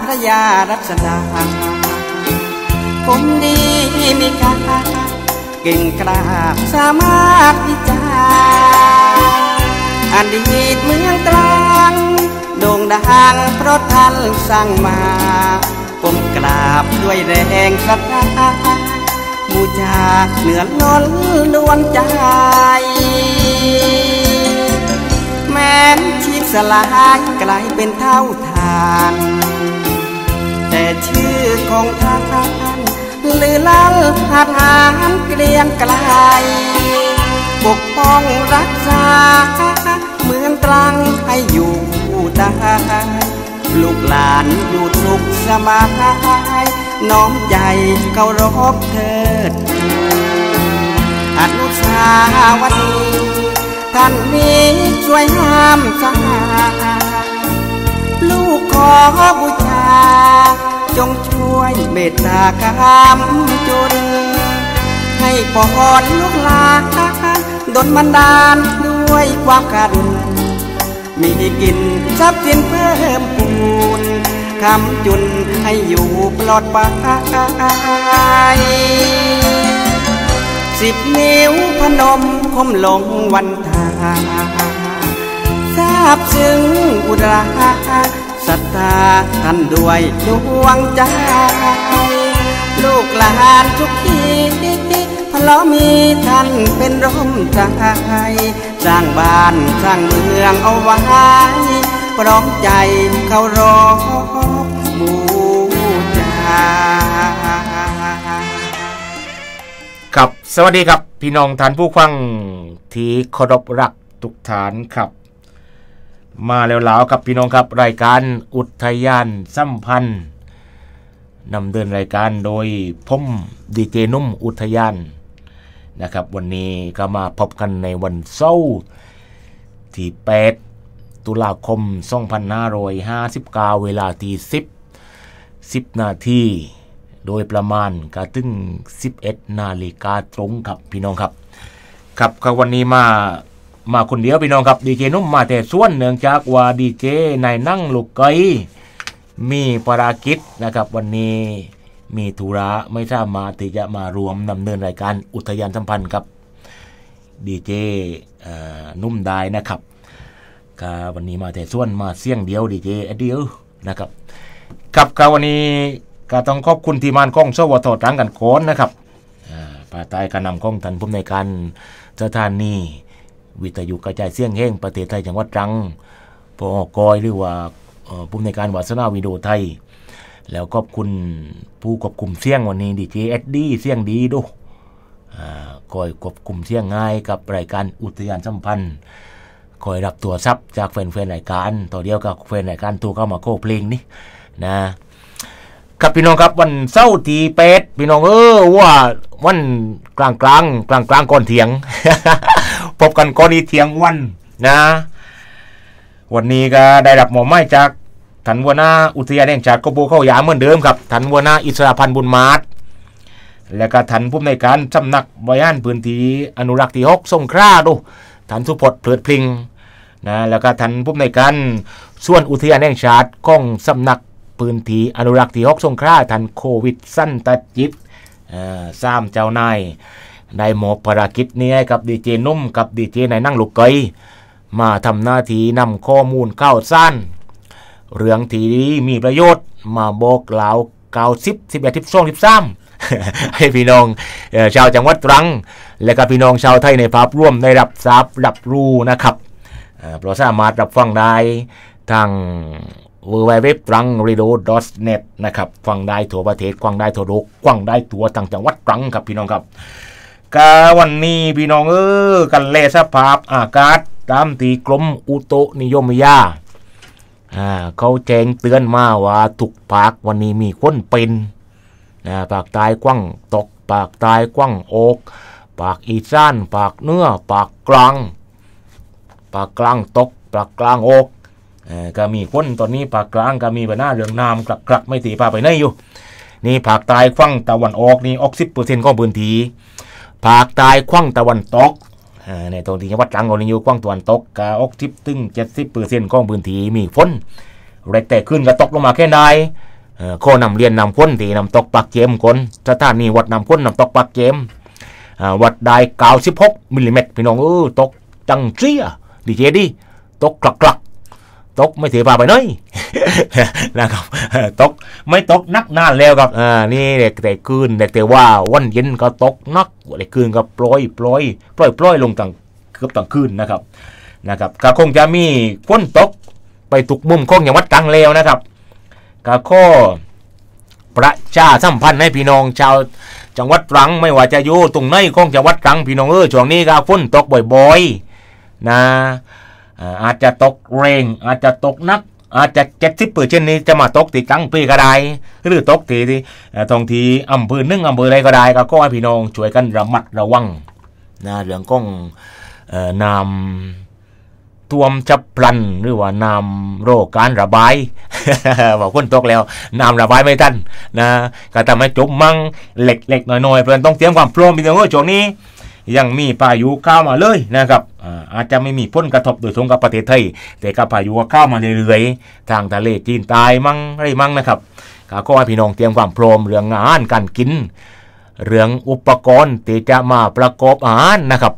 พระยารัชดาผมดีมีค่าเก่งกล้าสามารถวิจารอดีตเมืองตรังโด่งดังเพราะท่านสร้างมา ผมกราบด้วยแรงศรัทธาบูชาเหนือล้นดวงใจ แม้นชีพสลายกลายเป็นเท่าทาน แต่ชื่อของท่านลือลั่นอาถานเกลียงไกล ปกป้องรักษาเมืองตรังให้อยู่ได้ลูกหลานอยู่สุขสบายน้อมใจเคารพเถิดอนุสาวรีย์ท่านนี้ช่วยห้ามสา งช่วยเมตตากามจน ให้ปอนลูกหลานดนบันดาลด้วยความการุณมีกินทรัพย์สินเพิ่มพูนคำจุนให้อยู่ปลอดภัยสิบนิ้วพนมคมลงวันทาทราบซึ้งอุรา ศรัทธาท่านด้วยดวงใจ ลูกหลานทุกทีพราะมีท่านเป็นร่มใจสร้างบ้านสร้างเมืองเอาไว้พร้อมใจเคารพบูชาครับสวัสดีครับพี่น้องท่านผู้ฟังที่เคารพรักทุกฐานครับ มาแล้วแล้วกับพี่น้องครับรายการอุทยานสัมพันธ์นำเดินรายการโดยผมดีเจนุ่มอุทยานนะครับ วันนี้ก็มาพบกันในวันเสาร์ที่ 8 ตุลาคม 2559 เวลาที่ 10 10 นาที โดยประมาณกระตึง 11 นาฬิกาตรงครับพี่น้องครับ ครับครับวันนี้มา มาคนเดียวพี่น้องครับดีเจนุ่มมาแต่ส่วนเนื่องจากว่าดีเจนายนั่งลูกไกมีภารกิจนะครับวันนี้มีธุระไม่สามารถที่จะมารวมดำเนินรายการอุทยานสัมพันธ์ครับดีเจนุ่มได้นะครับก็วันนี้มาแต่ส่วนมาเสี่ยงเดียวดีเจเดียวนะครับครับก็วันนี้ก็ต้องขอบคุณทีมงานกล้องโซวทอตรังกันโค้นนะครับอ่าภายใต้การนำกล้องทันผู้ในการสถานี วิทยุกระจายเสียงแห่งประเทศไทยจังหวัดตรังพอกอยหรือว่าผู้ในการวาสนาวิดีโอไทย แล้วขอบคุณผู้ควบคุมเสียงวันนี้ดีเจเอ็ดดี้เสียงดีดูคอยควบคุมเสียงง่ายกับรายการอุทยานสัมพันธ์คอยรับตัวซับจากแฟนๆรายการต่อเดียวกับแฟนรายการตัวเข้ามาโค้เพลงนี่นะครับพี่น้องครับวันเสาร์ที่เป็ดพี่น้องเออว่าวันกลางกลางกลางกลางก่อนเถียง พบกันก่อนนี้เถียงวันนะ วันนี้ก็ได้รับหมอไม้จากทันวัวหน้าอุทยานแห่งชาติกบูเข้ายาเหมือนเดิมครับทันวัวหน้าอิสระพันธ์บุญมาศและก็ทันผู้ในการสำนักบริหารพื้นที่อนุรักษ์ที่หกสงขลาดูทันสุพจน์เพลิดพลิงนะแล้วก็ทันผู้ในการส่วนอุทยานแห่งชาติของสำนักพื้นที่อนุรักษ์ที่หกสงขลาทันโควิดสั้นตัดจิตสามเจ้านาย ได้มอบภารกิจนี้ให้กับดีเจนุ่มกับดีเจในนั่งลูกเกยมาทำหน้าที่นำข้อมูลข่าวสั้นเรื่องที่มีประโยชน์มาบอกกล่าวกล่าสิบสิบเอ็ดสิบสองสิบสามให้พี่น้องชาวจังหวัดตรัง และก็พี่น้องชาวไทยในภาพร่วมได้รับทราบรับรู้นะครับเพราะสามารถรับฟังได้ทาง w w w ตรัง r a d i o net นะครับฟังได้ทั่วประเทศฟังได้ทั่วโลกฟังได้ทั่วต่างจังหวัดตรังครับพี่น้องครับ กาวันนี้พี่น้องเออกันเลสภาพอากาศตามตีกรมอุตุนิยมยาอ่าเขาแจ้งเตือนมาว่าทุกภาควันนี้มีคนเป็นนะภาคใต้กว้างตกภาคใต้กว้างอกภาคอีสานภาคเนื้อภาคกลางภาคกลางตกภาคกลางอกก็มีคนตอนนี้ภาคกลางก็มีปัญหาเรื่องน้ำกลักกลักไม่ตีพาไปไหนอยู่ นี่ภาคใต้ควังตะวันออกนี่ออกสิบเปอร์เซ็นต์ของพื้นที่ ภาคใต้ควังตะวันตกในตรงที่จังหวัดตรังเราอยู่ควังตะวันตกก็ออกสิบถึงเจ็ดสิบเปอร์เซ็นต์ของพื้นที่มีฝนเร็กแต่ขึ้นก็ตกลงมาแค่ใดเอ่อข้อนำเรียนนำพ้นที่นำตกปักเกมคนสถานีวัดนำพ้นนำตกปักเกมวัดได้96มิลลิเมตรพี่น้องเออตกจังเจียดีเจดีตกกลักกลัก ตกไม่ถือพาไปน่อยนะครับตกไม่ตกนักนานแล้วครับอ่านี่เด็กแต่คืนเด็กแต่ว่าวันเย็นก็ตกนักเด็กคืนก็ปล่อยปล่อยปล่อยปล่อยลงตั้งเกือบตั้งคืนนะครับนะครับก็คงจะมีฝนตกไปทุกมุมของอย่างวัดตังแล้วนะครับก็ข้อประชาสัมพันธ์ให้พี่น้องชาวจังหวัดตรังไม่ว่าจะอยู่ตรงไหนของจังหวัดตรังพี่น้องเออช่วงนี้ก็ฝนตกบ่อยๆนะ อาจจะตกแรงอาจจะตกนัก อาจจะเจ็ดสิบเปอร์เซ็นต์นี้จะมาตกที่กลางปีก็ได้ หรือตกที่ที่เอ่อตรงที่อำเภอหนึ่งอำเภอใดก็ได้ ก็ขอให้พี่น้องช่วยกันระมัดระวังนะเรื่องของเอ่อน้ำท่วมจับพลันหรือว่าน้ำโรคการระบายบอกคนตกแล้วน้ำระบายไม่ทันนะก็ทำให้จมมั่งเล็กๆน้อยๆเพื่อนต้องเตรียมความพร้อมพี่น้องช่วงนี้ ยังมีพายุเข้ามาเลยนะครับอาจจะไม่มีผลกระทบโดยตรงกับประเทศไทย แต่ก็พายุก็เข้ามาเรื่อยๆ ทางทะเลจีนใตายมั่งอะไรมั่งนะครับก็ให้พี่น้องเตรียมความพร้อมเรื่องอาหารการกิน เรื่องอุปกรณ์ที่จะมาประกอบอาหารนะครับ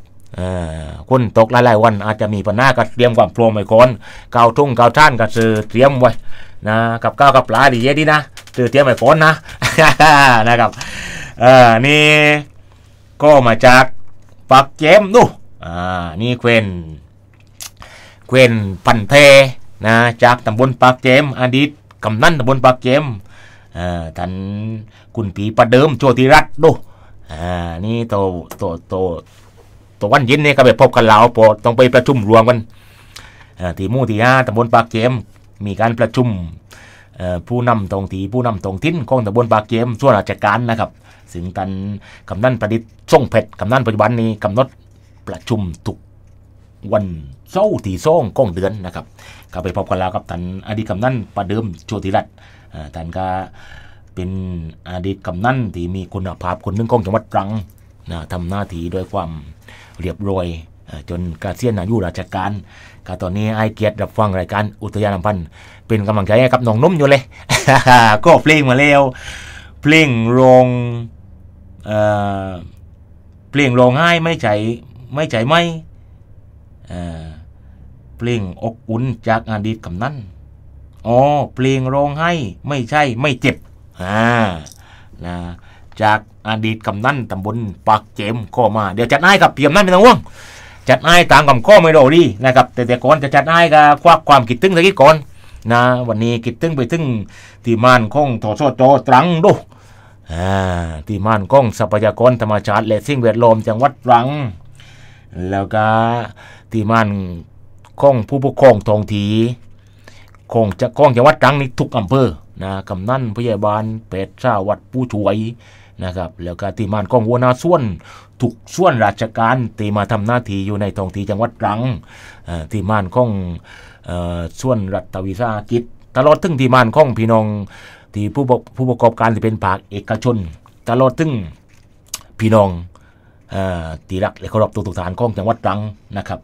คนตกหลายๆวันอาจจะมีปัญหาก็เตรียมความพร้อมไว้ก่อนกาวทุ่งกาวท่านก็ซื้อเตรียมไว้นะกับข้าวกับปลาดีเยดีนะซื้อเตรียมไว้ก่อนนะนะครับเอ่อนี่ก็มาจาก ปักเจมดูอ่านี่เควนเควนพันเทนะจากตำบลปากเจม อดีตกำนันตำบลปากเจมอ่าท่านคุณปีประเดิมโชติรัตน์ดูอ่านี่โตโตโตโตวันเย็นนี่ก็ไปพบกันแล้วพอต้องไปประชุมรวมกันอ่าที่มู่ที่ห้าตำบลปากเจม มีการประชุมอ่อผู้นำตรงทีผู้นำตรงทิ้นของตำบลปากเจมส่วนราชการนะครับ ซึ่งท่านกำนันประดิษฐ์ส่งเพชรกำนันปัจจุบันนี้กำหนดประชุมทุกวันเสาร์ที่สองของเดือนนะครับก็ไปพบกันแล้วกับท่านอดีตกำนันประเดิมโชติรัตน์ท่านก็เป็นอดีตกำนันที่มีคุณภาพคนหนึ่งของจังหวัดตรังนะทำหน้าที่ด้วยความเรียบร้อยอ่าจนเกษียณอายุราชการก็ตอนนี้ไอ้เกียรติรับฟังรายการอุทยานน้ำพันธ์เป็นกำลังใจให้กับน้องนุ่มอยู่เลย ก็เพลงมาแล้วเพลงโรง เปลี่ยงร้องไห้ไม่ใจไม่ใจไม่เปลี่ยงอกอุ่นจากอดีตกำนันอ๋อเปลี่ยงร้องไห้ไม่ใช่ไม่เจ็บอ่านะจากอดีตกำนันตำบลปากเจมข้อมาเดี๋ยวจัดให้กับเพียมนั่นไม่ต้องห่วงจัดให้ตามกับข้อไม่รอดีนะครับ แต่แต่ก่อนจะจัดให้ก็ควักความคิดตึงตะกี้ก่อนนะวันนี้คิดตึงไปตึงที่มานของทศจตรังดู ที่ม่านกล้องทรัพยากรธรรมชาติ และสิ่งแวดล้อมจังหวัดตรัง แล้วก็ที่ม่านกล้องผู้ปกครองท้องที่ของจะกล้องจังหวัดตรังนี่ทุกอำเภอนะกำนันพยาบาลเป็ดชาวัดผู้ช่วยนะครับแล้วก็ที่ม่านกล้องหัวหน้าส่วนทุกส่วนราชการที่มาทำหน้าที่อยู่ในท้องที่จังหวัดตรังที่ม่านกล้องส่วนรัฐวิสาหกิจ ตลอดถึงที่ม่านกล้องพี่น้อง ที่ผู้ประผู้ประกอบการที่เป็นภาคเอกชน ตลอดถึงพี่น้องเอ่อที่รักและเคารพทุกฐานของจังหวัดตรังนะครับ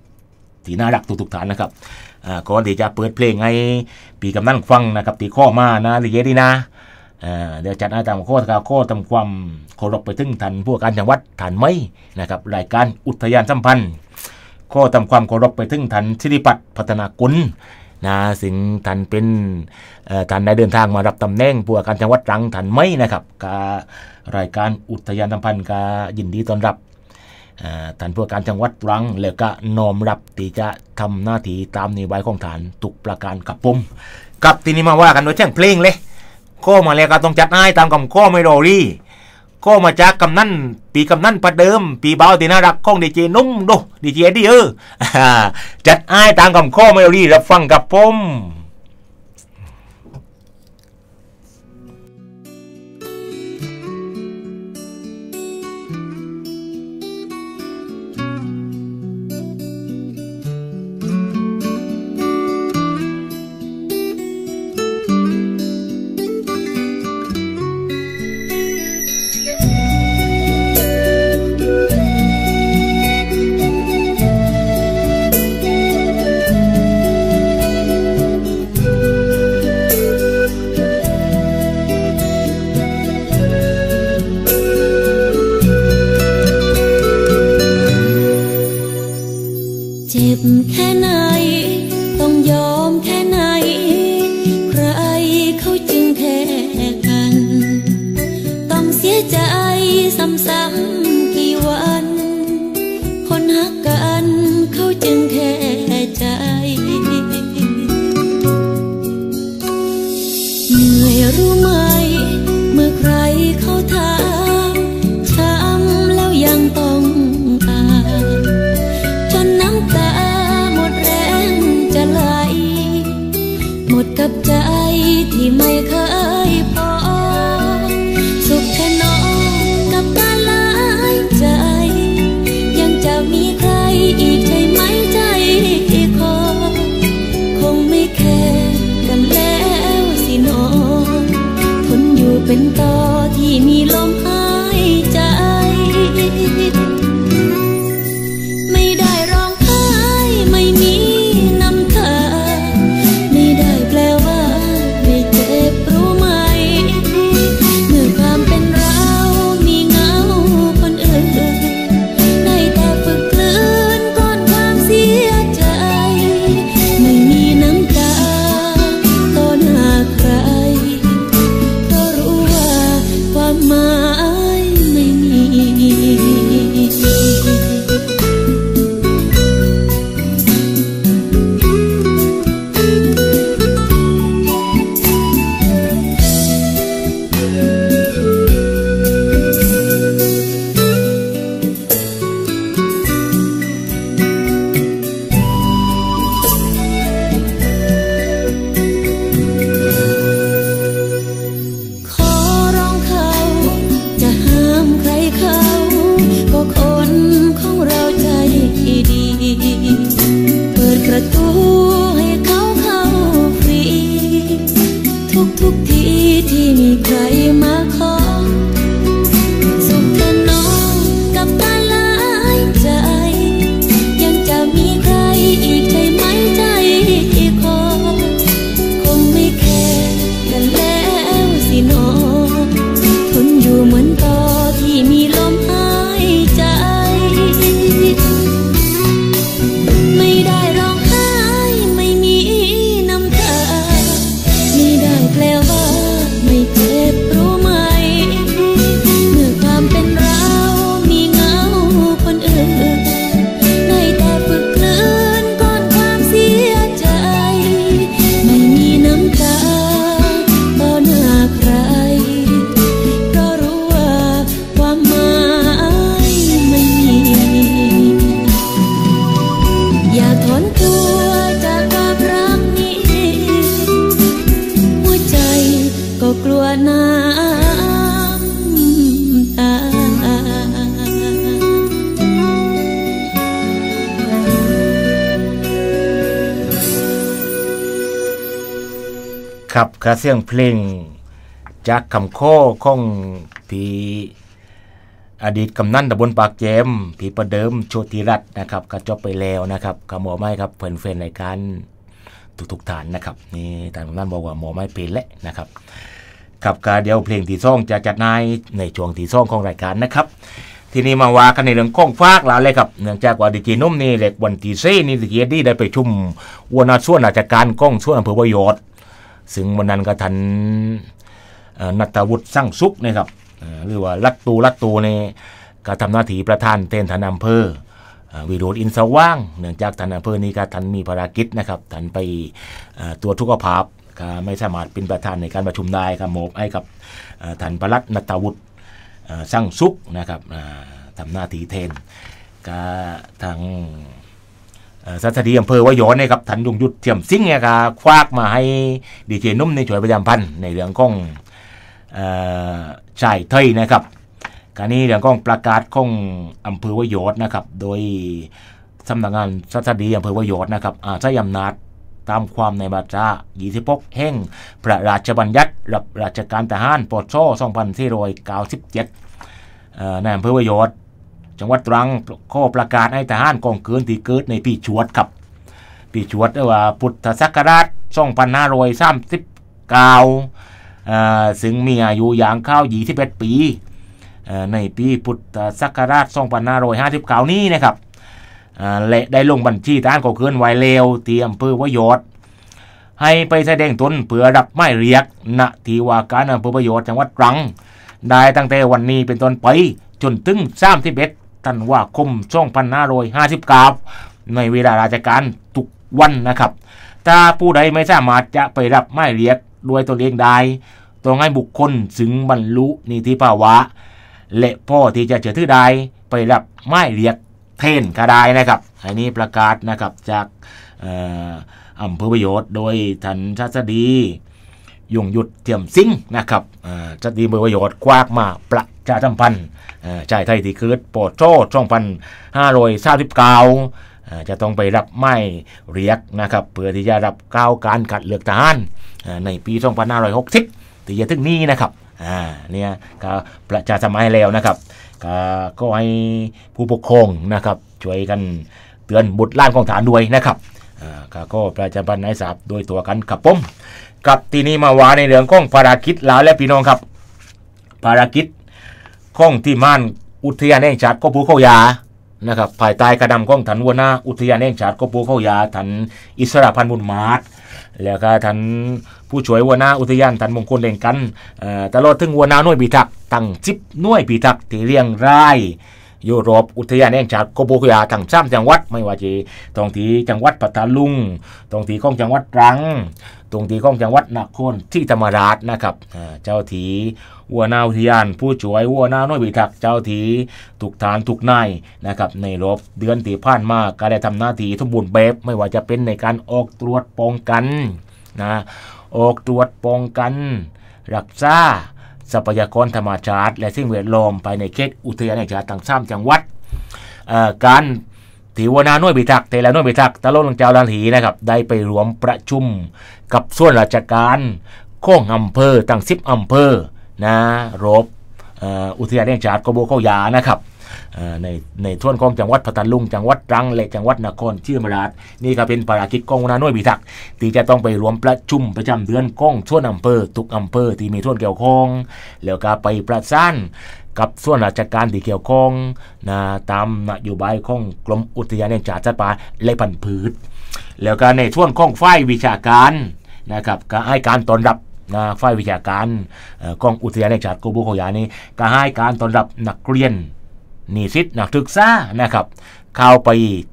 ที่น่ารักทุกฐานนะครับก่อนที่จะเปิดเพลงให้ปีกำนั่นฟังนะครับที่ข้อมานะลิเกดีนะเดี๋ยวจัดให้ตามข้อตาข้อตามความเคารพไปถึงท่านผู้ว่าการจังหวัดฐานไม่นะครับรายการอุทยานสัมพันธ์ข้อตามความเคารพไปถึงท่านสิริพัฒน์พัฒนากุล นะสิ่งท่านเป็นท่านได้เดินทางมารับตำแหน่งผู้ว่าการจังหวัดตรังท่านไม่นะครับการายการอุทยานสัมพันธ์กายินดีต้อนรับท่านผู้ว่าการจังหวัดตรังแล้วก็น้อมรับที่จะทำหน้าที่ตามนโยบายของฐานทุกประการกับผมกับทีนี้มาว่ากันโดยแจ้งเพลงเลยก็มาแล้วก็ต้องจัดให้ตามคำข้อไม่รอรี่ ก็มาจากกำนันปีกำนันประเดิม ปีเบาตีน่ารักข้องดีเจนุ่มดูดีเจดีเออจัดอ้ายตามคำข้อไม่รอรี่รับฟังกับผม หมดกับใจที่ไม่เคยำใครเขาก็คนของเราใจดี เปิดประตูให้เขาเข้าฟรี ทุกทุกทีที่มีใครมา ครับกระเสียงเพลง จากคำโค้ของผีอดีตกำนันตำบลปากแจมผีประเดิมโชติรัตน์นะครับก็จบไปแล้วนะครับกับหมอไม้ครับเพื่อนเฟนในการทุกๆฐานนะครับนี่ทางกำนันบอกว่าหมอไม้เป็นและนะครับครับการเดียวเพลงที่ซ่องจะจัดนายในช่วงที่ซ่องของรายการนะครับทีนี้มาว่ากันในเรื่องข้องฟากหลานเลยครับเนื่องจากว่าดีเจนุ่มนี่เหล็กวันที่เซ่นี่ดีเจดีได้ไปชุมวัวนาส่วนราชการก้องส่วนอำเภอประโยชน์ ซึ่งวันนั้นก็ทันนัตวุฒิสร้างสุขนะครับเอ่อหรือว่าลัดตูลัดตูนี่ก็ทำหน้าที่ประธานเต้นทันอำเภอเอ่อวิโรดอินสว่าง เนื่องจากทันอำเภอนี้ก็ทันมีภารกิจนะครับทันไปตัวทุกขภาพก็ไม่สามารถเป็นประธานในการประชุมได้ก็มอบให้กับท่านประหลัดนัตวุฒิสร้างสุขนะครับทำหน้าที่แทนก็ทาง สถานีอำเภอวายอนนะครับทันยงยุทธเทียมซิ่งเนี่ยก็ควักมาให้ดีเจนุ่มในช่วยประจำพันธ์ในเรื่องของเอ่อชายไทยนะครับการนี้เรื่องของประกาศของอำเภอวายอนนะครับโดยสำนักงานสถานีอำเภอวายอนนะครับอาใช้อำนาจตามความในมาตรา26แห่งพระราชบัญญัติรับราชการทหารปช2497เอ่อในอำเภอวายอน จังหวัดตรังข้อประกาศให้ทหารกองเกินที่เกิดในปีชวดครับ ปีชวดว่าพุทธศักราช2539เอ่อซึ่งมีอายุอย่างเข้า21 ปีเอ่อในปีพุทธศักราช2559 นี้นะครับและได้ลงบัญชีทหารกองเกินไว้แล้วที่อำเภอวะโยดให้ไปแสดงตนเพื่อรับไม่เรียกณที่ว่าการอำเภอประโยชน์จังหวัดตรัง ได้ตั้งแต่วันนี้เป็นต้นไปจนถึง31 ธันวาคม2559ในเวลาราชการทุกวันนะครับ ถ้าผู้ใดไม่สามารถจะไปรับไม้เรียกด้วยตนเองได้ต้องให้บุคคลถึงบรรลุนิติภาวะ และพ่อที่จะเจอถือได้ไปรับไม้เรียกเทนก็ได้นะครับ อันนี้ประกาศนะครับจากอำเภอประโยชน์ โดยท่านชัสดียงหยุดเทียมซิงนะครับอ่าชัสดีเบอร์ประโยชน์กวากมาประชาสัมพันธ์ อ่าจ่ายไทยที่เกิดโปรดโจ้ช่องพันห้าร้อยสามสิบเก้าจะต้องไปรับไม้เรียกนะครับเพื่อที่จะรับก้าวการขัดเลือกทหารอ่าในปี2560ที่จะถึงนี้นะครับอ่าเนี่ยก็ประชาสัมพันธ์แล้วนะครับก็ก็ให้ผู้ปกครองนะครับช่วยกันเตือนบุตรหล้านของฐานด้วยนะครับอ่าก็ประชาสัมพันธ์ให้ทราบโดยตัวกันครับผมกับทีนี้มาว่าในเรื่องของภารกิจลาวและพี่น้องครับ ภารกิจ ข้องที่ม่านอุทยานแห่งชาติก็ภูเขายานะครับภายใต้กระดำของถันหัวหน้าอุทยานแห่งชาติก็ภูเขายาถันอิสระพันธ์บุญมาศแล้วก็ถันผู้ช่วยหัวหน้าอุทยานถันมงคลเด่นกันอ่อตลอดถึงหัวหน้าหน่วยพิทักตั้งจิบหน่วยพิทักที่เรียงรายอยู่รอบอุทยานแห่งชาติกบภูเขายาทั้งสามจังหวัดไม่ว่าจะตรงที่จังหวัดปัตตาลุงตรงที่ของจังหวัดตรัง ตรงที่ของจังหวัดนครที่ธรรมราชนะครับอ่าเจ้าทีวัวหนาอุทยาน ผู้ช่วยวัวหน้าหน้อยพิทักษ์เจ้าทีทุกฐานทุกนายนะครับในรอบเดือนที่ผ่านมาก็ได้ทำหน้าที่ทุกบุญแบบไม่ว่าจะเป็นในการออกตรวจป้องกันนะออกตรวจป้องกัน รักษาทรัพยากรธรรมชาติ และสิ่งแวดล้อมภายในเขตอุทยานแห่งชาติต่างสามจังหวัดเอ่อการ ที่วนาหน่วยพิทักษ์แต่ละหน่วยพิทักษ์ตะลงเจ้าลันถีนะครับได้ไปรวมประชุมกับส่วนราชการของอำเภอตั้งสิบอำเภอนะรบอุทยานแห่งชาติกบเข้ายานะครับในในท่วนของจังหวัดพัทลุง จังหวัดตรังและจังหวัดนครศรีธรรมราชนี่ก็เป็นภารกิจของวนาหน่วยพิทักษ์ที่จะต้องไปรวมประชุมประจำเดือนกองส่วนอำเภอทุกอำเภอที่มีท่วนเกี่ยวข้องแล้วก็ไปประสาน กับส่วนราชการที่เกี่ยวข้องนะตามนโยบายของกรมอุทยานแห่งชาติสัตว์ป่าและพันธุ์พืช แล้วก็ในช่วงข้องฝ่ายวิชาการนะครับก็ให้การต้อนรับนะฝ่ายวิชาการกองอุทยานแห่งชาติกูบูโคยานี้ก็ให้การต้อนรับนักเรียนนิสิตนักศึกษานะครับเข้าไป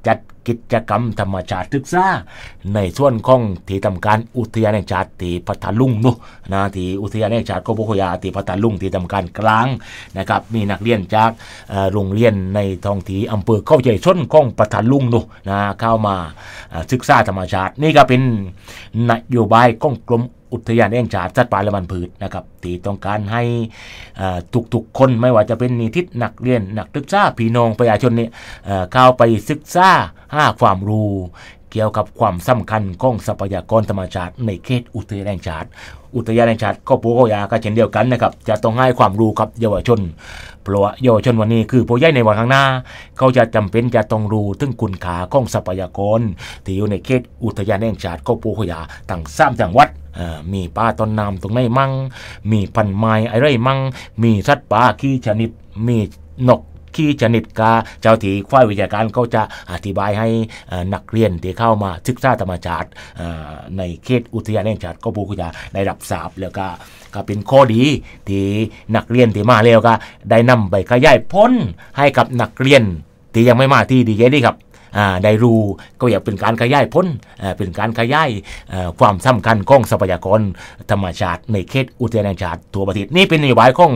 จัด กิจกรรมธรรมชาติศึกษาในส่วนของที่ทำการอุทยานแห่งชาติที่พัทลุงเนอะนะที่อุทยานแห่งชาติโกโบโคยาที่พัทลุงที่ทำการกลางนะครับมีนักเรียนจากโรงเรียนในท้องที่อำเภอเข้าใจชนของพัทลุงเนอะนะเข้ามาศึกษาธรรมชาติ นี่ก็เป็นนโยบายของกรม อุทยานแห่งชาติสัตว์ป่าและพันธุ์พืชนะครับที่ต้องการให้ทุกๆคนไม่ว่าจะเป็นนิทิศนักเรียนนักศึกษาพี่น้องประชาชนเนี่ยเข้าไปศึกษาหาความรู้เกี่ยวกับความสำคัญของทรัพยากรธรรมชาติในเขตอุทยานแห่งชาติ อุทยานแห่งชาติก็ปูก็ยาก็เช่นเดียวกันนะครับจะต้องให้ความรู้กับเยาวชนเพราะว่าเยาวชนวันนี้คือผู้ใหญ่ในวันข้างหน้า เขาจะจำเป็นจะต้องรู้ถึงคุณค่าของทรัพยากรที่อยู่ในเขตอุทยานแห่งชาติก็ปูก็ยาตั้งสามจังหวัดมีป่าต้นน้ำตรงไหนมั่ง มีพันไม้อะไรมั่ง มีสัตว์ป่ากี่ชนิด มีนก ขี้ชนิดกา เจ้าที่ควายวิชาการเขาจะอธิบายให้นักเรียนที่เข้ามาศึกษาธรรมชาติในเขตอุทยานแห่งชาติก็บูกุยาได้รับทราบแล้วก็ก็เป็นข้อดีที่นักเรียนที่มาแล้วก็ได้นำไปขยายพ้นให้กับนักเรียนที่ยังไม่มาที่ดีเจดีครับ ได้รู้ก็อยากเป็นการขยายพ้นอ่าเป็นการขยายความสำคัญของทรัพยากรธรรมชาติในเขตอุทยานแห่งชาติทั่วประเทศนี่เป็นนโยบายของ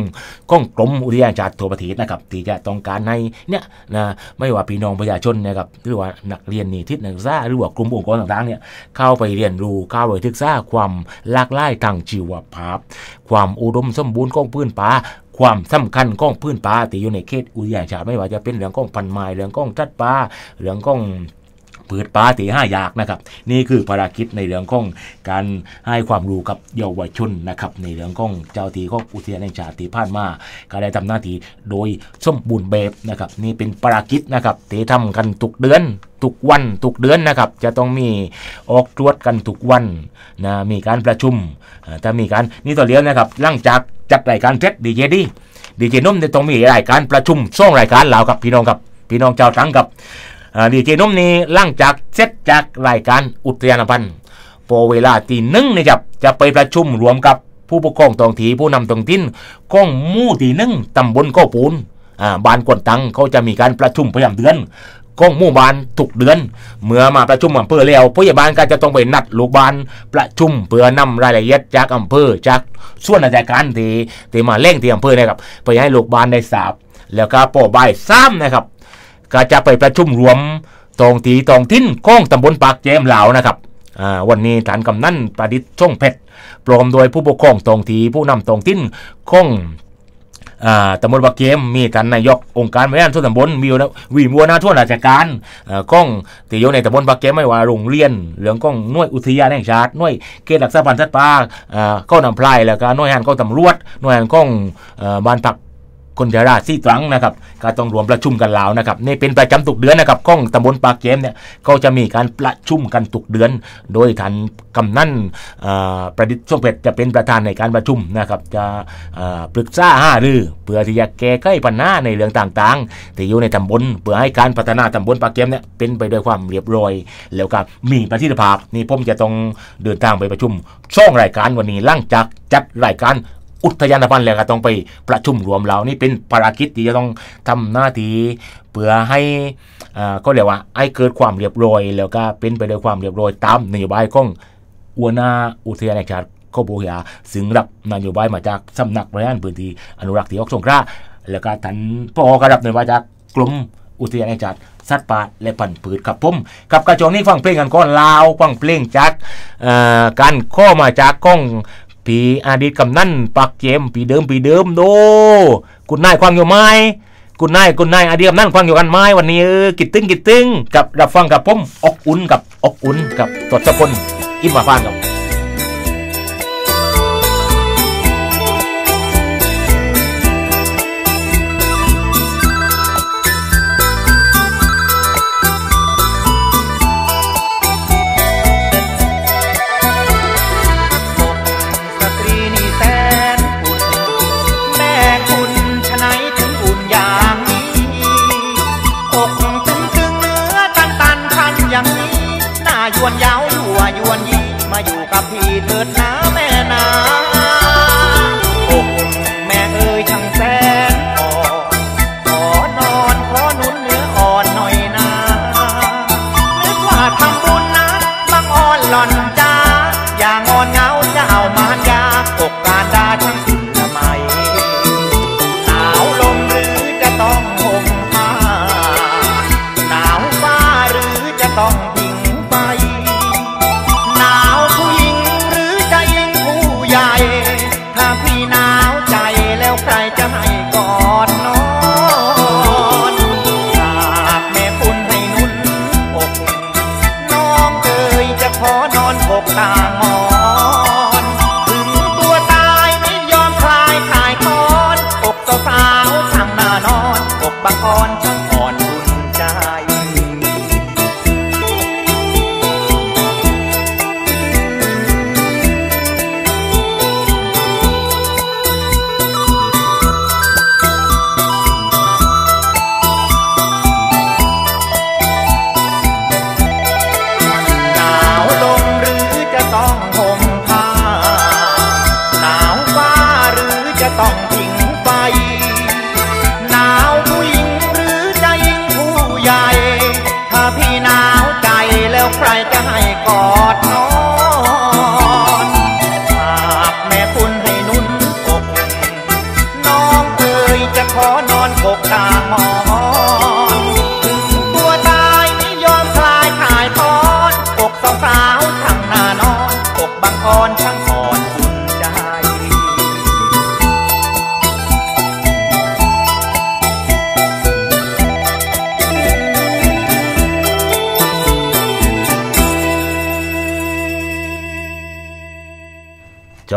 ของกรมอุทยานแห่งชาติทั่วประเทศนะครับที่จะต้องการให้เนี่ยนะไม่ว่าพี่น้องประชาชนนะครับหรือว่านักเรียนนิทิศนักศึกษาหรือว่ากลุ่มองค์กรต่างๆเนี่ยเข้าไปเรียนรู้เข้าไปศึกษาความหลากหลายทางชีวภาพ ความอุดมสมบูรณ์ของพื้นป่า ความสำคัญของพื้นป่าที่อยู่ในเขตอุทยานชาติไม่ว่าจะเป็นเรื่องของพันไม้เรื่องของสัตว์ป่าเรื่องของพืชป่าตีห้าอยากนะครับ นี่คือภารกิจในเรื่องของการให้ความรู้กับเยาวชนนะครับ ในเรื่องของเจ้าทีของอุทยานแห่งชาติที่ผ่านมาก็ได้ทำหน้าที่โดยสมบูรณ์แบบนะครับ นี่เป็นภารกิจนะครับที่ทำกันทุกเดือนทุกวันทุกเดือนนะครับ จะต้องมีออกตรวจกันทุกวันนะมีการประชุมถ้ามีการนี่ต่อเลี้ยวนะครับหลังจาก จัดรายการเซ็ตดีเจดีดีเจนุ่มจะต้องมีรายการประชุมส่งรายการเหล่ากับพี่น้องครับพี่น้องเจ้าทั้งกับดีเจนุ่มนี้หลังจากเสร็จจากรายการอุทยานพันธ์พอเวลาตีหนึ่งนะครับจะไปประชุมรวมกับผู้ปกครองตองทีผู้นำตองทิ้นก้องมู่ตีหนึ่งตำบลก้อปูนบ้านกวนตังเขาจะมีการประชุมประจำเดือน ก้องหมู่บ้านทุกเดือน เมื่อมาประชุมอำเภอแล้วผู้ใหญ่บ้านก็จะต้องไปนัดลูกบ้านประชุมเพื่อนำรายละเอียดจากอำเภอจากส่วนราชการที่ที่มาเร่งที่อำเภอนะครับเพื่อให้ลูกบ้านได้ทราบแล้วก็ปอบ่ายซ้ำนะครับ ก็จะไปประชุมรวมตองตีตองทิ้นก้องตำบลปากเจมเหลาวนะครับวันนี้ฐานกำนันประดิษฐ์ช่องเพชรพร้อมโดยผู้ปกครองตองทีผู้นำตองทิ้นก้อง ตำบลปากเกมมีท่านนายกองค์การบริหารส่วนตำบลมีนะวีมัวหน้าทั่วราชการอ่าก้องตีโยในตำบลปากเกมไม่ว่าโรงเรียนเรื่องก้องหน่วยอุทยานแห่งชาติหน่วยเขตหลักษาพันธุ์สัตว์ป่าอ่าก้องนำพลายแล้วก็หน่วยงานก้องตำรวจหน่วยงานก้องบ้านผัก คนจราซี่ตรังนะครับก็ต้องรวมประชุมกันแล้วนะครับนี่เป็นประจำตุกเดือนนะครับก้องตำบลปากเกมเนี่ยก็จะมีการประชุมกันตุกเดือน โดยท่านกำนันประดิษฐ์ช่วงเพชรจะเป็นประธานในการประชุมนะครับจะปรึกษาหารือเพื่อที่จะแก้ไขปัญหาในเรื่องต่างๆที่อยู่ในตำบลเพื่อให้การพัฒนาตำบลปากเกมเนี่ยเป็นไปด้วยความเรียบร้อย แล้วก็มีประสิทธิภาพนี่ผมจะต้องเดินทางไปประชุมช่องรายการวันนี้หลังจากจัดรายการ อุทยานพันธุ์แล้วก็ต้องไปประชุมรวมเรานี่เป็นภารกิจที่จะต้องทำหน้าที่เพื่อให้อ่าก็เรียกว่าให้เกิดความเรียบร้อย แล้วก็เป็นไปด้วยความเรียบร้อยตามนโยบายของอัวนาอุทยานแห่งชาติเขาบูยาซึ่งรับนโยบายมาจากสำนักบริหารพื้นที่อนุรักษ์ที่ออกสงขลาแล้วก็ท่านพอก็รับนโยบายจากกรมอุทยานแห่งชาติสัตว์ป่าและพันธุ์พืชครับผมกับกระจงนี้ฟังเพลงกันก่อนลาวฟังเพลงจากการข้อมาจากก้อง ปีอดีตกำนันปักเจมปีเดิมปีเดิมโดคุณนายควางอยู่ไหมคุณนายคุณนายอดีตกำนันควังอยู่กันไหมวันนี้เออกิดตึงกิดตึงกับรับฟังกับผมอกอุ่นกับอกอุ่นกับตดสพลอิมมาฟานกับ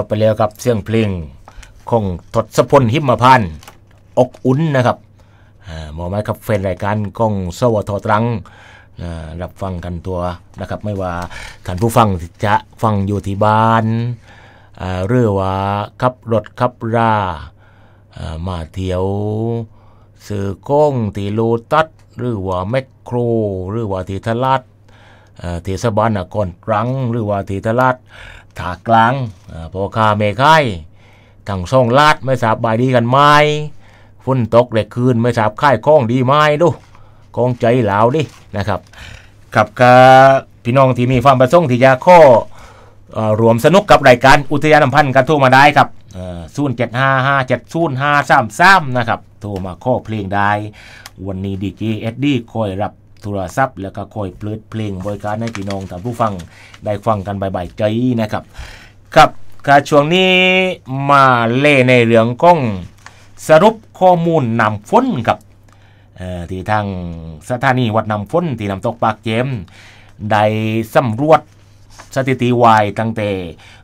บไปแล้วกับเสียงเพลงของทศพลหิมพานต์อกอุ่นนะครับหมอไม้ครับแฟนรายการกล้องสวทตรังรับฟังกันตัวนะครับ ไม่ว่าท่านผู้ฟังจะฟังอยู่ที่บ้านอ่าหรือว่าขับรถขับรามาเที่ยวซื้อก้องตีโลตัสหรือว่าแมคโคร หรือว่าที่ตลาดเทศบาลนครตรัง หรือว่าที่ตลาด ถากลางพอคาเมฆายทั้งช่องลาดไม่ทราบบายดีกันไหมฝนตกแหลกคืนไม่ทราบค่ายข้องดีไหมดูกองใจเหลาวดินะครับกับกับพี่น้องที่มีความประสงค์ที่จะข้อเอ่อรวมสนุกกับรายการอุทยานน้ำพันธ์กันโทรมาได้ครับศูนย์เจ็ดห้าห้าเจ็ดศูนย์ห้าสามสามนะครับ โทรมาข้อเพลงได้ วันนี้ดีเจเอ็ดดี้คอยรับ โทรศัพท์ แล้วก็คอยเปิดเพลงบริการให้พี่น้องท่านผู้ฟังได้ฟังกันบ่ายๆใจนะครับ ครับกาช่วงนี้มาเล่ในเรื่องก้องสรุปข้อมูลนำฝนครับที่ทางสถานีวัดนำฝนที่น้ำตกปากเจมได้สำรวจสถิติวายตั้งแต่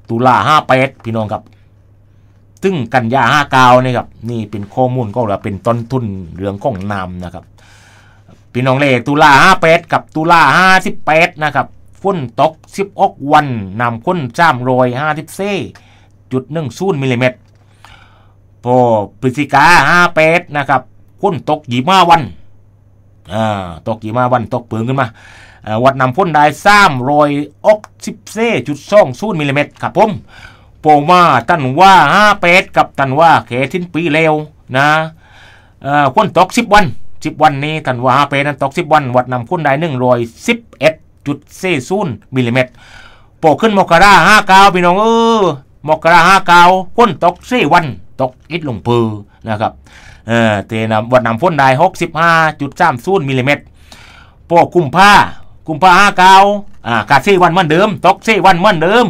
ตุลาห้าแปดพี่น้องครับซึ่งกันยาห้าเกานี่ครับนี่เป็นข้อมูลก็เราเป็นต้นทุนเรื่องของนำนะครับ พี่น้องเลขตุลาห้าแปดกับตุลาห้าสิบแปดนะครับฝนตกสิบอกวันนำค้นจ้ามโรยห้าสิบเซจุดหนึ่งศูนย์มิลลิเมตรพอพฤศจิกาห้าแปดนะครับฝนตกยี่มาวันอ่าตกยี่มาวันตกเปืองขึ้นมาวัดนำพ้นได้สามรอยอกสิบเซจุดสองศูนย์มิลลิเมตรครับผมโปมาตันว่าห้าแปดกับตันว่าเขทินปีเลวนะอ่อฝนตกสิบวัน สิบวันนี้ตันว่าห้าปนั้นตกสิบวัน วัดนำพ้นได้หนึ่งร้อยสิบเอ็ดจุดเซศูนย์มิลลิเมตรโปขึ้นมกราห้าเก้าพี่น้องเออมกราห้าเก้าฝนตกสี่วัน ตกอิดลงพือนะครับเออเตนำวัดนำพ้นได้หกสิบห้าจุดสามศูนย์มิลลิเมตรโปกุมภากุมภาห้าเก้าอ่ากาดสี่วันเหมือนเดิม ตกสี่วันเหมือนเดิม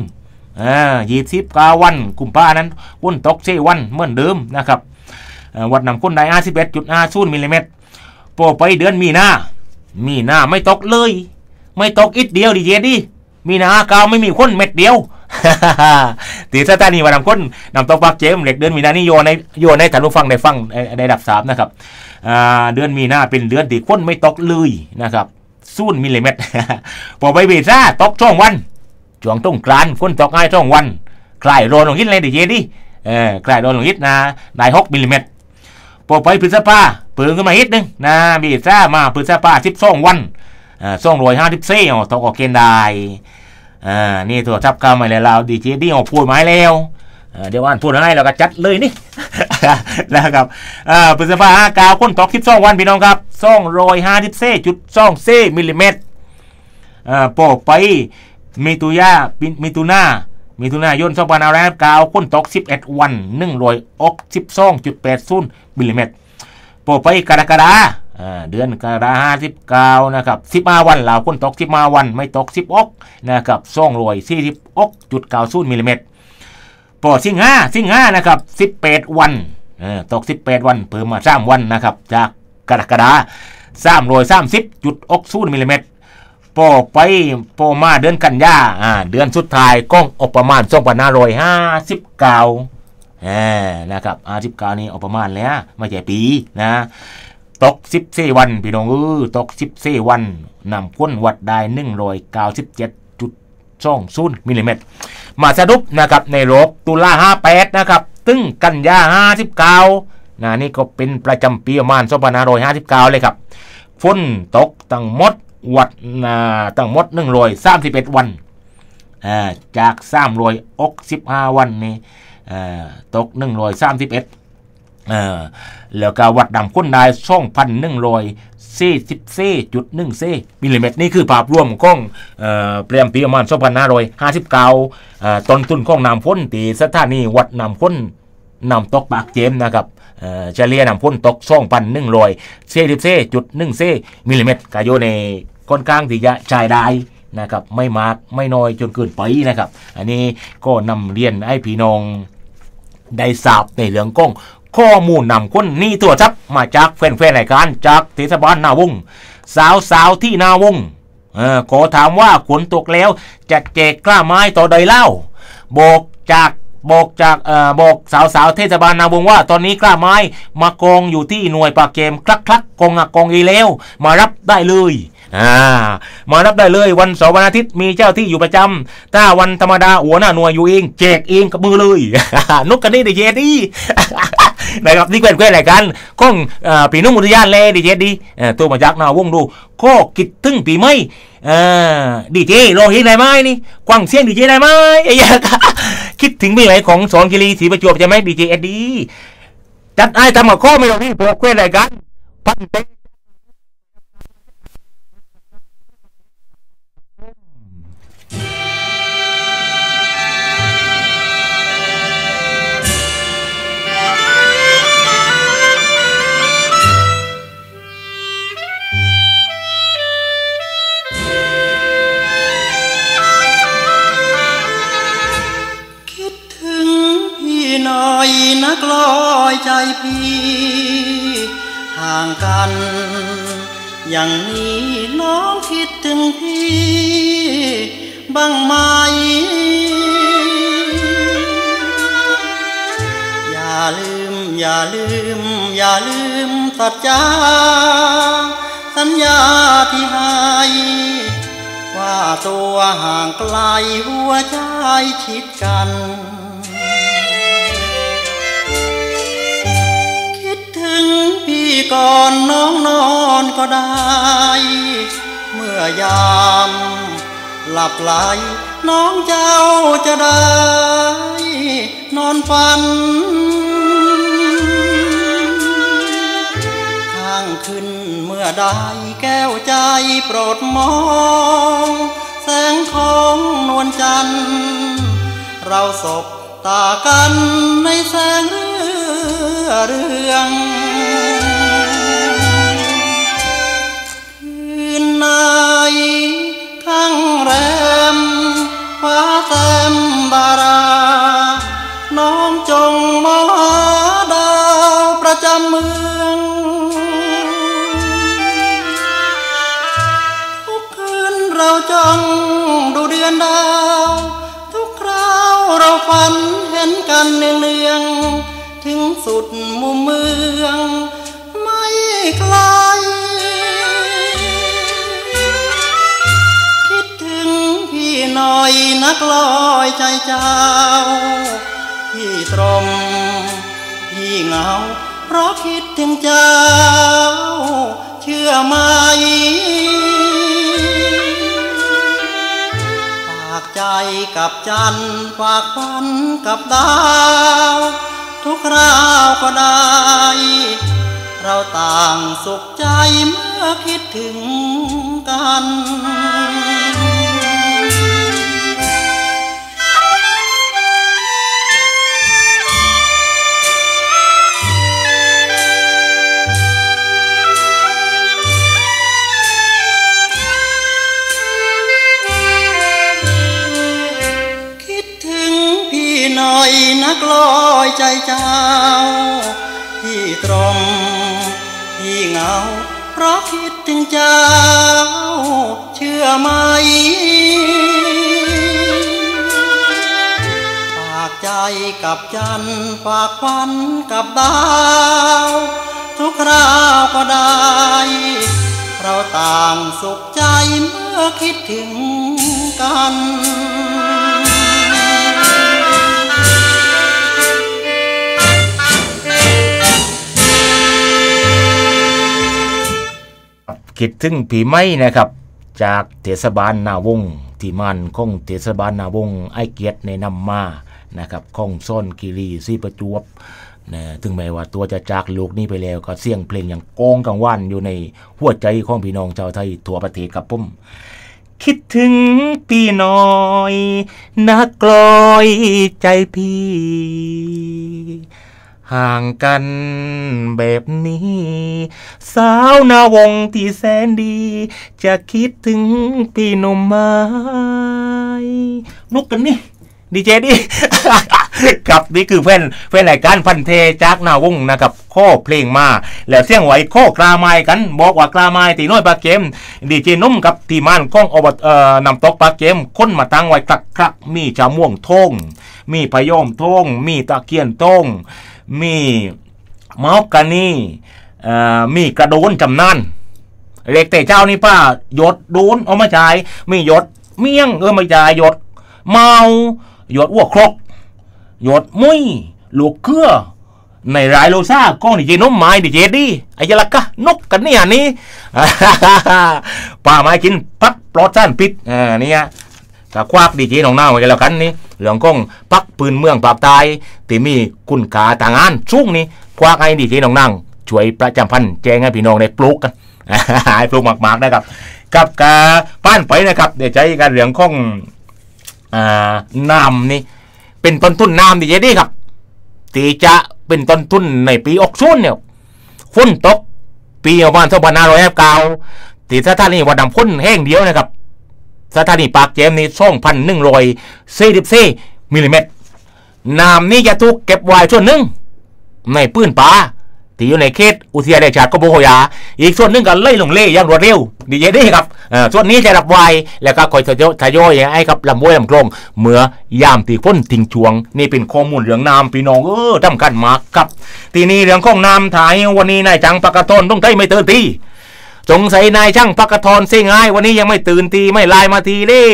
อ่ายี่สิบเก้าวัน กุมภานั้นหุ้นตกสี่วันเหมือนเดิมนะครับวัดนำคนได้ห้าสิบเอ็ดจุดห้าศูนย์มิลลิเมตร โปไปเดือนมีนามีนาไม่ตกเลย ไม่ตกอิดเดียวดิเจดิมีนาเก้าไม่มีคนเม็ดเดียวตีสถานีวันนำคนนำตกปักเจมเหล็กเดือนมีนานี่โยนในโยนในฐานผู้ฟังได้ฟังในในดับสามนะครับเดือนมีนาเป็นเดือนที่คนไม่ตกเลยนะครับศูนมิลลิเมตรพอไปเบซ่าตกช่องวันช่วงต้องกรานต์ฝนตกง่ายช่องวันคลายโรนลงยิดเลยดิเจดิเออคลายโรนลงยิดนะได้หกมิลลิเมตร พอไปพฤษภาเปิงขึ้นมาอีกนึงนะเบซ่ามาพฤษภาสิบสองวันอ่าสองร้อยห้าสิบสี่อ๋อตกออกเกณฑ์ได้อ่านี่ตัวทับกรรมมาแล้วเราดีเจดิออกพูดไม้แล้วเอ่อเดี๋ยวอ่านพูดให้เราก็จัดเลยนี่นะครับอ่าพฤษภาห้าเก้าคนตกคลิปสองวันพี่น้องครับสองร้อยห้าสิบเซจุดสองเซมิลลิเมตรอ่าโปกไปมีตุยาปิมีตุนา มีตุนายนสองพันห้าร้อยเก้าคนตกสิบเอ็ดวันหนึ่งร้อยอกสิบสองจุดแปดศูนย์มิลลิเมตรโปกไปกรกฎาอ่าเดือนกรกฎาห้าสิบเก้านะครับสิบห้าวันเราคนตกสิบห้าวัน ไม่ตกสิบอกนะครับสองร้อยสี่สิบอกจุดเก้าศูนย์มิลลิเมตรโปอสิงห้าสิงห้านะครับสิบแปดวันตกสิบแปดวันเพิ่มมาสามวันนะครับจากกรกฎาสามร้อยสามสิบจุดอกศูนย์มิลลิเมตร ปอไปปอมาเดือนกันยาอ่าเดือนสุดท้ายก้องออกประมาณสองพันห้าร้อยห้าสิบเก้าเออนะครับห้าสิบเก้านี่ออกประมาณแล้วไม่ใช่ปีนะตกสิบสี่วันพี่น้องเออตกสิบสี่วันนำพ้นวัดได้หนึ่งร้อยเก้าสิบเจ็ดจุดสองศูนย์มิลลิเมตร มาสรุปนะครับในรบตุลาห้าแปดนะครับตึ้งกันยาห้าสิบเก้านะนี่ก็เป็นประจำปีประมาณสองพันห้าร้อยห้าสิบเก้าเลยครับฝนตกตั้งหมด วัดนะตั้งหมดหนึ่งรอยสามสิบเอ็ดวันจากสามรอยอกสิบห้าวันนี่ตกหนึ่งรอยสามสิบเอ็ดแล้วก็วัดดำค้นได้สองพันหนึ่งรอยสี่สิบเซจุดหนึ่งเซมิลลิเมตรนี่คือภาพรวมของเอ่อเปลี่ยนปีประมาณสองพันห้าร้อยห้าสิบเก้าต้นทุนของน้ำพ้นตีสถานีวัดน้ำพ้นน้ำตกปากเจมนะครับเอ่อเฉลี่ยน้ำพ้นตกสองพันหนึ่งร้อยเซสิบเซจุดหนึ่งเซมิลลิเมตรก็อยู่ใน ค่อนข้างที่จะใช้ได้นะครับไม่มากไม่น้อยจนเกินไปนะครับ อันนี้ก็นำเรียนให้พี่น้องได้ทราบในเรื่องของข้อมูลนำคนนี่ตัวจับมาจากแฟนๆรายการจากเทศบาลนาวงสาวสาวที่นาวงเออขอถามว่าฝนตกแล้วจะแจกกล้าไม้ต่อใดเล่า บอกจากบอกจากเอ่อบอกสาวสาวเทศบาลนาวงว่า ตอนนี้กล้าไม้มากองอยู่ที่หน่วยปราบเกมคลักคลักกองอะกองอีแล้ว มารับได้เลย อ่ามารับได้เลยวันเสาร์วันอาทิตย์มีเจ้าที่อยู่ประจำถ้าวันธรรมดาหัวหน้าหน่วยอยู่เองแจกเองกับมือเลยนุกกันนี่เดเยดีนะครับนี่แควนแควนรายการของเอ่อปีนุ่มอุทยานเลยดีเจดีตัวมาจากนาวงดูข้อคิดถึงปีใหม่ดีเจรอเห็นได้ไหมนี่กวางเสียงดีเจได้ไหมไอ้ยาคิดถึงปีใหมของสอนกิรีศรีประจวบใช่ไหมดีเจเอ็ดดีจัดไอ้ทำกับข้อไม่ตรอนี่เปิดแควนรายการพันเต้คิ นักลอยใจพี่ห่างกัน อย่างนี้น้องคิดถึงพี่บ้างไหม อย่าลืม อย่าลืม อย่าลืมสัจจาสัญญาที่ให้ว่าตัวห่างไกลหัวใจชิดกัน ถึงพี่ก่อนน้องนอนก็ได้ เมื่อยามหลับไหลน้องเจ้าจะได้ นอนฝันข้างขึ้นเมื่อใดแก้วใจโปรดมอง แสงของนวลจันทร์เราสบตากันในแสงเรือเรือง คืนไหนข้งแรมฟ้าแต้มดารา น้องจงมองหาดาวประจำเมืองทุกคืนเราจ้องดูเดือนดาว ทุกคราวเราฝันเห็นกันเนืองๆถึงสุดมุมเมือง นักลอยใจเจ้าพี่ตรมพี่เหงา เพราะคิดถึงเจ้า เชื่อไหมฝากใจกับจันฝากฝันกับดาว ทุกคราวก็ได้ เราต่างสุขใจเมื่อคิดถึงกัน ดาว ทุกคราวก็ได้ เราต่างสุขใจเมื่อคิดถึงกันคิดถึงปีใหม่นะครับ จากเทศบาลนาวงที่มันของเทศบาลนาวงไอเกียรติในนำมานะครับของซ่อนกิรีซีประจวบ นะถึงแม้ว่าตัวจะจากโลกนี้ไปแล้วก็เสียงเพลงอย่างโกองกังวันอยู่ในหัวใจของพี่น้องชาวไทยทั่วประเทศครับผมคิดถึงพี่น้อยนักกลอยใจพี่ ห่างกันแบบนี้ สาวนาวงที่แสนดี จะคิดถึงพี่หนุ่มไหมนุกกันนี่ ดีเจดิ ครับนี่คือแฟนแฟนรายการพันเทจากนาวงนะครับข้อเพลงมา แล้วเสียงไหวข้อกลาไม้กัน บอกว่ากลาไม้ตีน้อยปลาเกมดีเจนุ่มกับทีมานก้องอบเอ่อนำตกปลาเกมค้นมาตั้งไว้คลักคลักมีจาม่วงทงมีพยอมทงมีตะเกียนทงมีเมาส์กันนี่เอ่อมีกระโดนจำนานเล็กแต่เจ้านี่ป้ายดโดนเอามาจ่ายมียดเมี่ยงเออมาจ่ายยดเมาหยดอ้วกครก หยดมุ้ยลูกเกือในรายโลซ่าก้องดีเจน้มไม้ดีเจดีไอ้ยะละกะนกกันเนี่ยนี่ป่าไม้กินพักปลอดสารพิษอ่านี่ฮะก็ควักดีเจน้องหน้าไว้กันแล้วกันนี่เรื่องของปักปืนเมืองปราบตายที่มีคุณกาต่างงานชุ่งนี่ควักให้ดีเจน้องนั่งช่วยประจำพันแจ้งให้พี่น้องได้ปลูกกันให้ปลูกหมากๆนะครับ กับกาป้านไปนะครับเดี๋ยวใจกันเรื่องของอ่าน้ำนี่ เป็นต้นทุนน้ำดีเจดีครับที่จะเป็นต้นทุนในปีออกซุนเนี่ยฝนตก ปีประมาณสองพันห้าร้อยเก้าที่สถานีวัดดำพ่นแห้งเดียวนะครับสถานีปากเจมนี่สองพันหนึ่งร้อยสี่สิบสี่มิลลิเมตรน้ำนี่จะถูกเก็บไว้ส่วนหนึ่งในปื้นป่า ที่อยู่ในเขตอุทยานแห่งชาติกบโฮยา อีกส่วนหนึ่งก็ไล่ยลงเล่อย่างรวดเร็วดีเจดีครับส่วนนี้จะรับไวแล้วก็คอยทยอยทยอยให้กับลำห้วยลำคลงเมื่อยามตีพ้นทิ้งช่วง นี่เป็นข้อมูลเรื่องน้ำพี่น้องเออทำกันมากครับ ทีนี้เรื่องของน้ำถ่ายวันนี้นายจังปากกะทนต้องได้ไม่เตือนตีสงสัยนายช่างปากกะทนเสียงาย วันนี้ยังไม่ตื่นทีไม่ไลน์มาทีเด้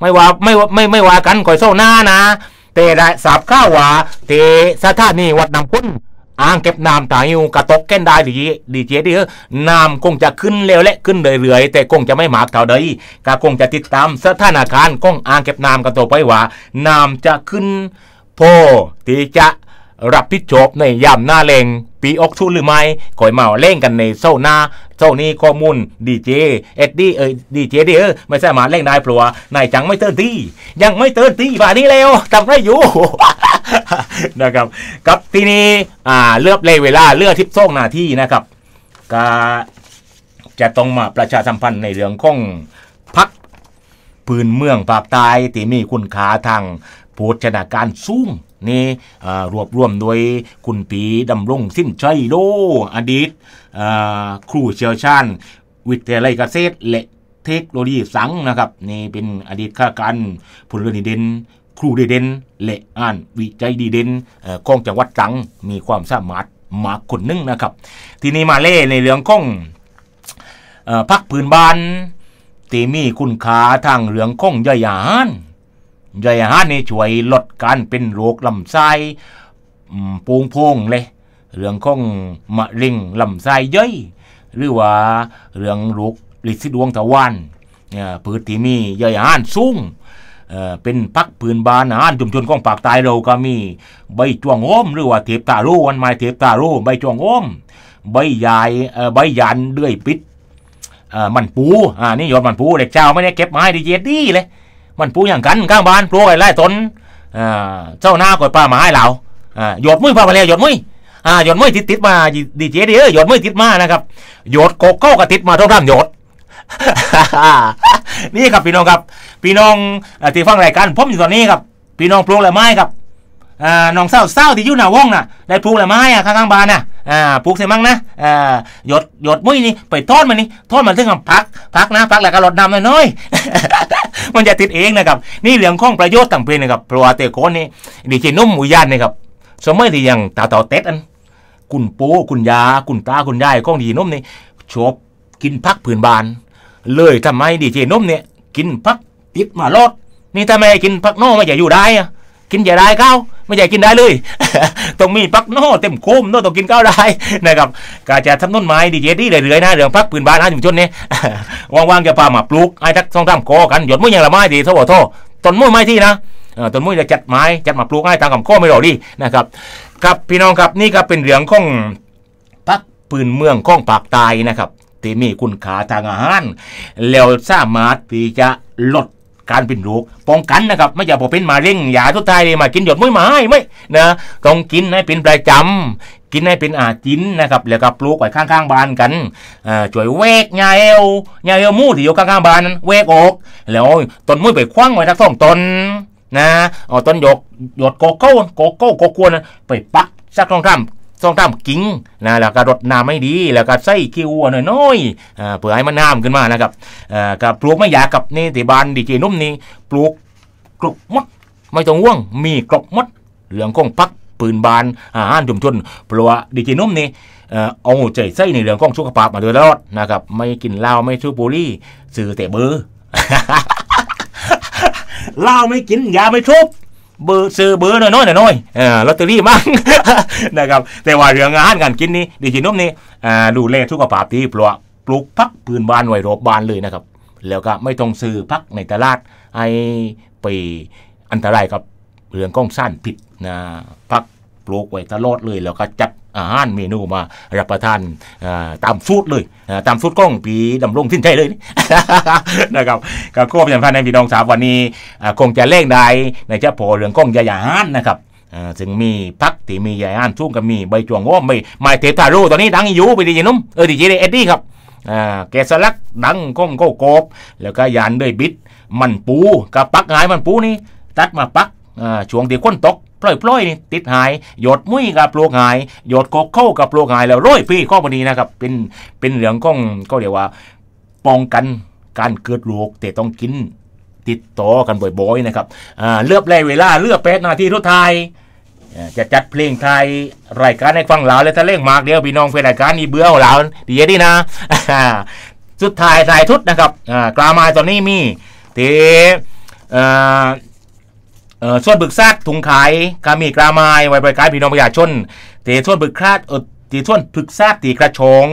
ไม่ว่าไม่ว่าไม่ไม่ว่ากันคอยโซ่หน้านะแต่ได้สาบข้าวว่าเตสถานีวัดน้ำพุน อ่างเก็บน้ำตายอยู่กระตกแก้นได้ดีดีเจดีเออน้ำคงจะขึ้นเร็วและขึ้นเรื่อยๆแต่คงจะไม่หมากเท่าใดก็คงจะติดตามสถานการณ์ของอ่างเก็บน้ำกันต่อไปว่าน้ำจะขึ้นพอที่จะรับผิดชอบในยามหน้าแรงปีออกชุนหรือไม่คอยมาเล่งกันในเส้าหน้าเส้านี้ข้อมูลดีเจเอ็ดดี้เอ้ยดีเจดีเออไม่สามาเล่งได้เพราะว่านายจังไม่เตือนตียังไม่เตือนตีบ่านี้แล้วทำไรอยู่ นะครับกับทีนี้อ่าเลือกเลยเวลาเลือกทิปส่งหน้าที่นะครับก็จะต้องมาประชาสัมพันธ์ในเรื่องของพักปืนเมืองปากตายที่มีคุณค่าทางโภชนาการสูงนี่รวบรวมโดยคุณปีดำรงสิ้นใจโลอดีตครูเชี่ยวชาญวิทยาลัยเกษตรและเทคโนโลยีสังนะครับนี่เป็นอดีตข้าการพลเรือนดีเด่น ครูดีเด่นและอ่านวิจัยดีเด่นเอ่อของจังหวัดตรังมีความสามารถมากคนหนึงนะครับ ทีนี้มาเล่ในเรื่องของเอ่อพักพื้นบ้านที่มีคุณค่าทางเรื่องของย่อยอาหารย่อยอาหารนี่ช่วยลดการเป็นโรคลำไส้ปูงพงเลยเรื่องของมะเร็งลำไส้ย่อยหรือว่าเรื่องโรคลินซิดวงทวารเนี่ยพืชที่มีย่อยอาหารสูง เป็นพักปืนบานอาหารชุมชนของปากใต้เราก็มีใบจวงโอมหรือว่าเทปตาโร่วันไม้เทปตาโร่ใบจวงโอมใบยายใบยันเดือยปิดมันปูอ่านี่ยอดมันปูเด็กเจ้าไม่ได้เก็บไม้ดีเจดีเลย มันปูอย่างกันข้างบ้านปลูกไอ้ไร่ต้นเจ้าหน้ากอยป้ามาให้เราอ่าหยดมุ้ยพาไปเลยหยดมุ้ยอ่าหยดมุ้ยติดติดมาดีเจดีเออหยดมุ้ยติดมานะครับหยดโกโก้ก็ติดมาต้องทำหยด นี่ครับพี่น้องครับพี่น้องที่ฟังรายการผมอยู่ตอนนี้ครับพี่น้องปลูกอะไรไม้ครับอ่าน้องเศร้าเศร้าที่อยู่หน้าว่องน่ะได้ปลูกอะไรไม้อะข้างๆบ้านน่ะอ่าปลูกเสร็จมั้งนะอ่าหยดหยดมุ้ยนี่ไปทอดมันนี่ทอดมันถึงกับพักพักนะพักแล้วก็รดน้ำน้อยๆมันจะติดเองนะครับนี่เรื่องของประโยชน์ต่างเป็นนะครับเพราะว่าแต่คนนี่ดีเจนุ่มอุยานนะครับสมัยที่ยังตาต่าเต็ดอันคุณปูคุณยาคุณตาคุณยายของดีนุ่มนี่ชอบกินพักผืนบาน เลยทำไมดีเจนุ่มเนี่ยกินพักติดมาลอดนี่ถ้าไม่กินพักโน่ไม่จะอยู่ได้อะกินจะได้ข้าวไม่ใช่กินได้เลยต้องมีพักโน่เต็มโคมโน่ต้องกินข้าวได้นะครับก็จะทำต้นไม้ดีเจดีเรื่อยๆนะเรื่องพักปืนบานนะชุมชนนี่ว่างๆจะพามาปลูกไอ้ทักสองสามกอกันหยดมุ้ยอย่างละไม้ดีโทษโทษต้นมุ้ยไม้ที่นะต้นมุ้ยจะจัดไม้จัดมาปลูกให้ตามคำข้อไม่รอดีนะครับครับพี่น้องครับนี่ก็เป็นเรื่องของพักปืนเมืองข้องปากตายนะครับ ที่มีคุณค่าทางอาหารแล้วสามารถที่จะลดการเป็นโรคป้องกันนะครับ ไม่อย่าบอเป็นมาเร่งยาทุกทายเลยมากินหยดมุ้ยไม้ไม่นะต้องกินให้เป็นประจำกินให้เป็นอาจินนะครับแล้วก็ปลูกไว้ข้างๆบ้านกันอ่าช่วยเวกยาเอวยาเอวหมู่ที่อยู่ข้างๆบ้านเวกออก แล้วต้นมุ้ยไปคว้างไว้ทั้งสองต้นนะเอาต้นหยกหยดโกโก้โกโก้โกก้นไปปักสักตรงข้าม ต้องทำกิ้งนะแล้วก็รดน้ำไม่ดี แล้วก็ใส่คิวหน่อยๆอ่าเพื่อให้มันน้ำขึ้นมานะครับอ่ากับปลูกไม่อยากกับนี่ที่บ้านดีเจนุ่มนี่ปลูกกรบมดไม่ต้องห่วงมีกรบมดเรื่องของพักปืนบานอาหารชุมชนเพราะว่าดีเจนุ่มนี่เอ่อเอาใจใส่ในเรื่องของสุขภาพมาโดยตลอดนะครับไม่กินเหล้าไม่สูบบุหรี่สื่อแต่เบอร์เหล้าไม่กินยาไม่ทุบ เบอร์ซื้อเบอร์น้อยๆน้อยๆเออลอตเตอรี่มั้งนะครับแต่ว่าเรื่องงานการกินนี่ดีจีนุ่มนี่อ่าดูแลสุขภาพที่ปลวกปลูกพักปืนบ้านไว้รอบบ้านเลยนะครับ แล้วก็ไม่ต้องซื้อพักในตลาดไอ้ไปอันตรายกับเรื่องกล้องสั้นผิดนะพักปลูกไว้ตลอดเลยแล้วก็จัด อาหารเมนูมารับประทานตามสูตรเลยตามสูตรกล้องปีดำรงสิ้นใจเลยนะครับก็ควบสำคัญในพี่น้องสาววันนี้คงจะเล่งได้ในเจ้าโพเรื่องกล้องยาหยาหานนะครับซึ่งมีพักที่มีใหญ่อ่านชุ่งกับมีใบจวงโอ้ไม่ไม่เทปทาโร่ตอนนี้ดังอยู่ไปดีจนุ่มเออดีเจเอ็ดดี้ครับอ่าแกสลักดังก้องโกโกบแล้วก็ยานด้วยบิดมันปูกับปักหายมันปูนี่ตัดมาปักช่วงที่คนตก ปล่อยปล่อยๆนี่ติดหายหยดมุ้ยกับปลวกหายหยดโกเข้ากับปลวกหายแล้วร้อยพี่ข้อพอดีนะครับเป็นเป็นเหลืองก้องก็เรียกว่าป้องกันการเกิดโรคแต่ต้องกินติดต่อกันบ่อยๆนะครับเลือบแลเวลาเลือบแปดนาทีทุกทายจะจัดเพลงไทยรายการให้ฟังเหลาแล้วถ้าเล่งมากเดียวพี่น้องเป็นรายการนี้เบื่อเหลาดีดีนะสุดท้ายสายทุดนะครับกลามาตอนนี้มีเตเอ่อเอ่อ ส่วนบึกซาดถุงขายกามีกลาไม้ไว้บริการพี่น้องประชาชนเตส่วนบึกคาดเออตีส่วนพึกซาดตีกระชง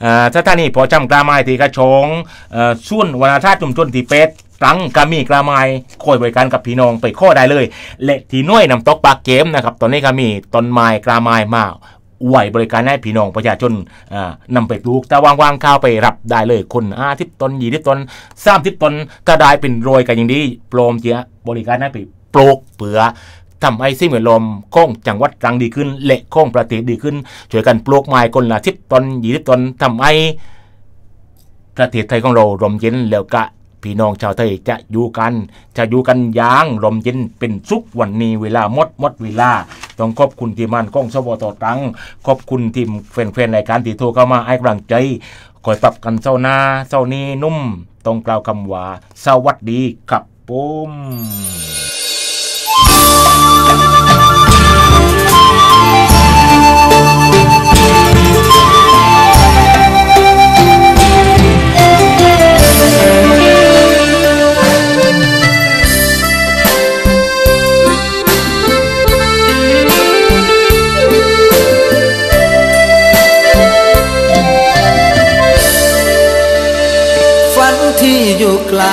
เออถ้าท่านนี่พอจำกลาไม้ตีกระชงเอ่อส่วนวนาชาติชุมชนตีเป็ดตังกามีกลาไม้คอยบริการกับพี่น้องไปข้อได้เลยและที่น้วยนำตกปากเกมนะครับตอนนี้ก็มีต้นไม้กลาไม้มาไหวบริการให้พี่น้องประชาชนอ่านำไปปลูกแต่วางวางๆข้าวไปรับได้เลยคนอาทิตต้นยี่ทิพตนสามทิพตนถ้าได้เป็นโรยกันอย่างดีโปรมเจียบริการให้ไป ปลูกเปือทำให้สิ่งแวดล้อมโค้งจังหวัดตรังดีขึ้น และโค้งประเทศดีขึ้น ช่วยกันปลูกไม้คนละทิพต้นยี่ทิพต้นทำให้ประเทศไทยของเราร่มเย็นแล้วก็พี่น้องชาวไทยจะอยู่กัน จะอยู่กันอย่างร่มเย็นเป็นสุขวันนี้เวลาหมดหมดเวลา ต้องขอบคุณทีมงานก้องสบตตรังขอบคุณทีมแฟนๆรายการที่โทรเข้ามาให้กำลังใจคอยปรับกันเศร้าหน้าเศร้านี้นุ่ม ต้องกล่าวคำว่า สวัสดีครับผม นที่อยู่ไกล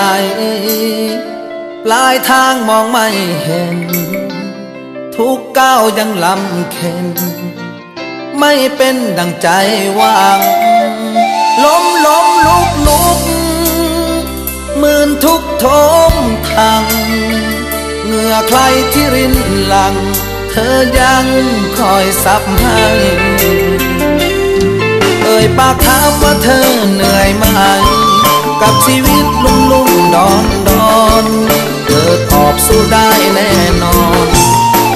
ปลายทางมองไม่เห็น ทุกก้าวยังลำเข็น ไม่เป็นดังใจหวัง ล้มล้มลุกลุกหมื่นทุกโทมทางเหงื่อใครที่รินหลัง เธอยังคอยซับให้ เอ่ยปากถามว่าเธอเหนื่อยไหม กับชีวิตลุ่มลุ่มดอนดอนเธอตอบสู้ได้แน่นอน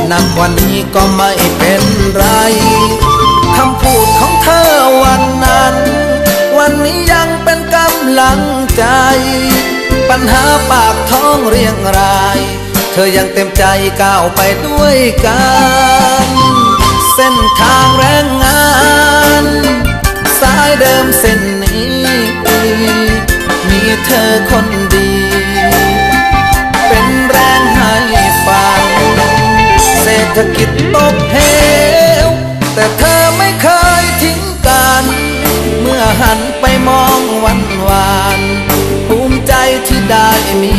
หนักวันนี้ก็ไม่เป็นไรคำพูดของเธอวันนั้น วันนี้ยังเป็นกำลังใจ ปัญหาปากท้องเรียงราย เธอยังเต็มใจก้าวไปด้วยกัน เส้นทางแรงงาน สายเดิมเส้น มีเธอคนดี เป็นแรงให้ฟัง เศรษฐกิจตกเหว แต่เธอไม่เคยทิ้งกัน เมื่อหันไปมองวันวาน ภูมิใจที่ได้มี